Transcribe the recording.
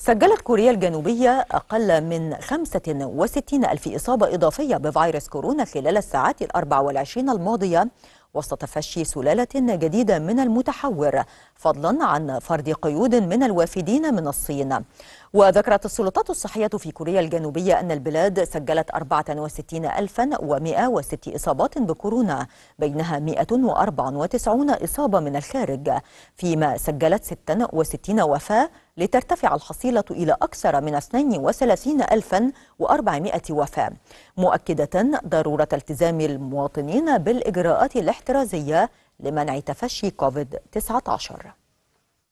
سجلت كوريا الجنوبية أقل من 65 ألف إصابة إضافية بفيروس كورونا خلال الساعات الأربع والعشرين الماضية وسط تفشي سلالة جديدة من المتحور فضلا عن فرض قيود من الوافدين من الصين. وذكرت السلطات الصحية في كوريا الجنوبية أن البلاد سجلت 64106 إصابات بكورونا بينها 194 إصابة من الخارج فيما سجلت 66 وفاة لترتفع الحصيلة إلى أكثر من 32400 وفاة. مؤكدة ضرورة التزام المواطنين بالإجراءات الاحترازية لمنع تفشي كوفيد 19